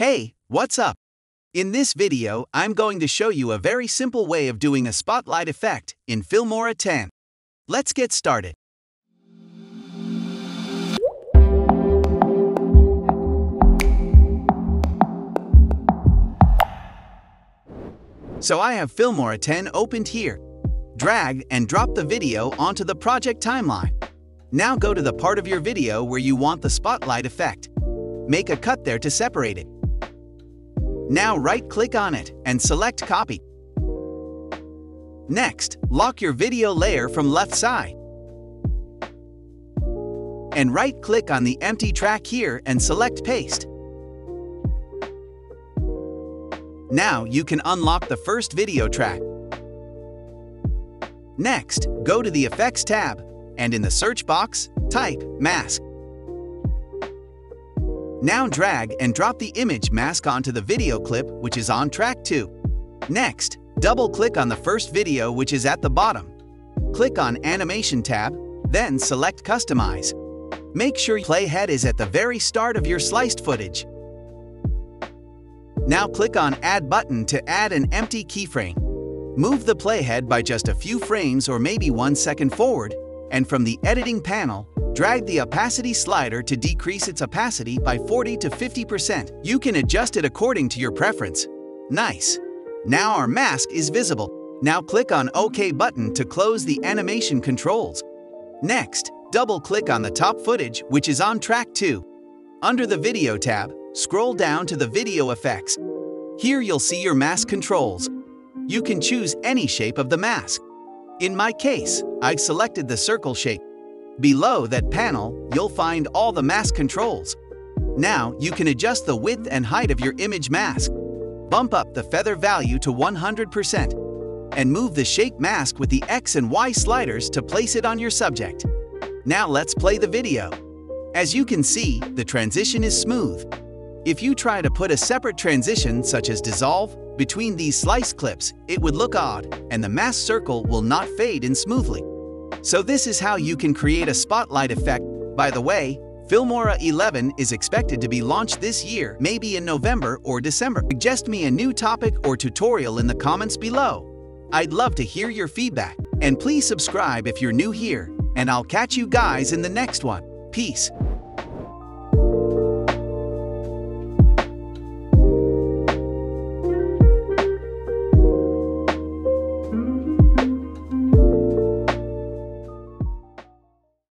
Hey, what's up? In this video, I'm going to show you a very simple way of doing a spotlight effect in Filmora 10. Let's get started. So I have Filmora 10 opened here. Drag and drop the video onto the project timeline. Now go to the part of your video where you want the spotlight effect. Make a cut there to separate it. Now right-click on it and select Copy. Next, lock your video layer from left side. And right-click on the empty track here and select Paste. Now you can unlock the first video track. Next, go to the Effects tab, and in the search box, type Mask. Now drag and drop the image mask onto the video clip which is on track 2. Next, double-click on the first video which is at the bottom. Click on Animation tab, then select Customize. Make sure playhead is at the very start of your sliced footage. Now click on Add button to add an empty keyframe. Move the playhead by just a few frames or maybe one second forward, and from the Editing panel, drag the opacity slider to decrease its opacity by 40 to 50%. You can adjust it according to your preference. Nice! Now our mask is visible. Now click on OK button to close the animation controls. Next, double-click on the top footage which is on track 2. Under the Video tab, scroll down to the Video Effects. Here you'll see your mask controls. You can choose any shape of the mask. In my case, I've selected the circle shape. Below that panel, you'll find all the mask controls. Now you can adjust the width and height of your image mask. Bump up the feather value to 100% and move the shape mask with the X and Y sliders to place it on your subject. Now let's play the video. As you can see, the transition is smooth. If you try to put a separate transition such as dissolve between these slice clips, it would look odd and the mask circle will not fade in smoothly. So this is how you can create a spotlight effect. By the way, Filmora 11 is expected to be launched this year, maybe in November or December. Suggest me a new topic or tutorial in the comments below. I'd love to hear your feedback. And please subscribe if you're new here, and I'll catch you guys in the next one. Peace.